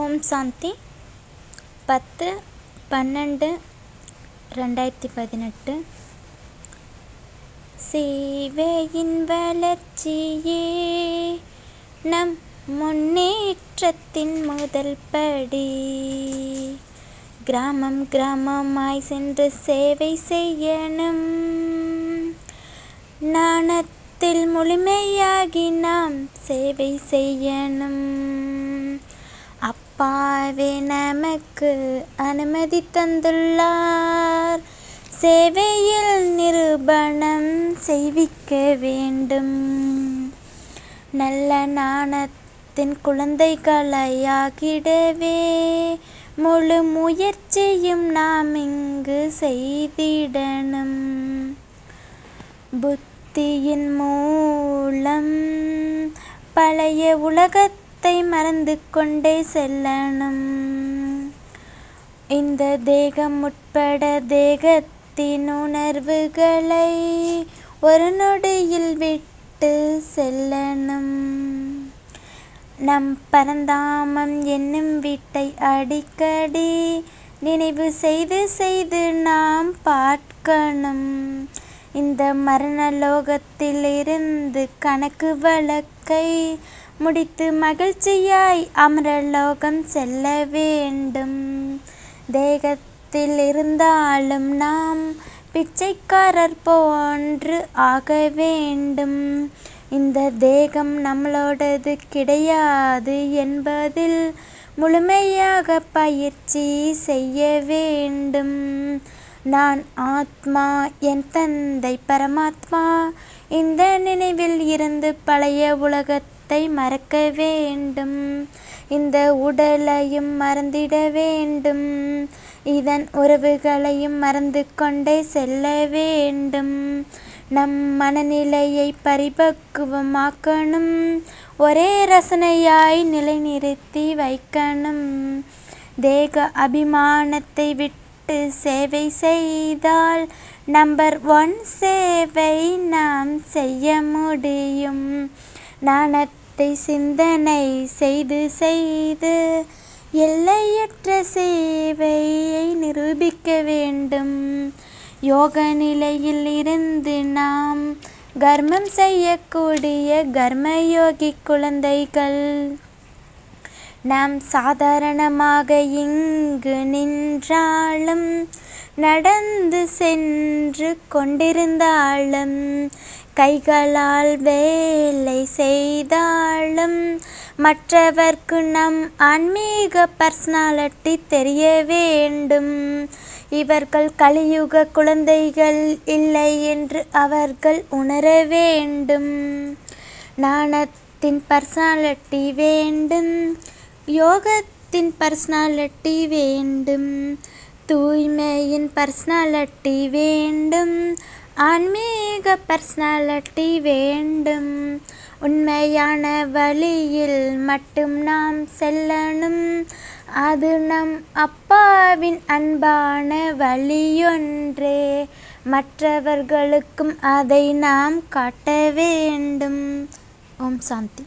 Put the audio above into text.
ஓம் சாந்தி. பத்து பன்னெண்டு ரெண்டாயிரத்தி பதினெட்டு. சேவையின் வளர்ச்சியே நம் முன்னேற்றத்தின் முதல் படி. கிராமம் கிராமமாய் சென்று சேவை செய்யணும். நாணத்தில் முழுமையாகி நாம் சேவை செய்யணும். அப்பாவே நமக்கு அனுமதி தந்துள்ளார். சேவையில் நிரூபணம் செய்விக்க வேண்டும். நல்ல நாணத்தின் குழந்தைகளையாகிடவே முழு முயற்சியும் நாம் இங்கு செய்திடணும். புத்தியின் மூலம் பழைய தேகத்தை மறந்து கொண்டே செல்லணும். இந்த தேகம் உட்பட தேகத்தின் உணர்வுகளை ஒரு நொடியில் விட்டு செல்லணும். நம் பரந்தாமம் என்னும் வீட்டை அடிக்கடி நினைவு செய்து செய்து நாம் பார்க்கணும். இந்த மரணலோகத்தில் இருந்து கணக்கு வழக்கை முடித்து மகிழ்ச்சியாய் அமரலோகம் செல்ல வேண்டும். தேகத்தில் இருந்தாலும் நாம் பிச்சைக்காரர் போன்று ஆக வேண்டும். இந்த தேகம் நம்மளோடது கிடையாது என்பதில் முழுமையாக பயிற்சி செய்ய வேண்டும். நான் ஆத்மா என் தந்தை பரமாத்மா. இந்த நினைவில் இருந்து பழைய உலகத்தை மறக்க வேண்டும். இந்த உடலையும் மறந்திட வேண்டும். இதன் உறவுகளையும் மறந்து கொண்டே செல்ல வேண்டும். நம் மனநிலையை பரிபக்குவமாக்கணும். ஒரே ரசனையாய் நிலைநிறுத்தி வைக்கணும். தேக அபிமானத்தை விட்டு சேவை செய்தால் நம்பர் ஒன் சேவை நாம் செய்ய முடியும். நாணத்தை சிந்தனை செய்து செய்து எல்லையற்ற சேவையை நிரூபிக்க வேண்டும். யோக நிலையில் இருந்து நாம் கர்மம் செய்யக்கூடிய கர்மயோகி குழந்தைகள் நாம் சாதாரணமாக இங்கு நின்றாலும் நடந்து சென்று கொண்டிருந்தாலும் கைகளால் வேலை செய்தாலும் மற்றவர்க்கு நம் ஆன்மீக பர்சனாலிட்டி தெரிய வேண்டும். இவர்கள் கலியுக குழந்தைகள் இல்லை என்று அவர்கள் உணர வேண்டும். நாணத்தின் பர்சனாலிட்டி வேண்டும் யோகத்தின் பர்சனாலிட்டி வேண்டும். தூய்மையின் பர்சனாலிட்டி வேண்டும். ஆன்மீக பர்சனாலிட்டி வேண்டும். உண்மையான வழியில் மட்டும் நாம் செல்லணும். அது நம் அப்பாவின் அன்பான வழியொன்றே. மற்றவர்களுக்கும் அதை நாம் காட்ட வேண்டும். ஓம் சாந்தி.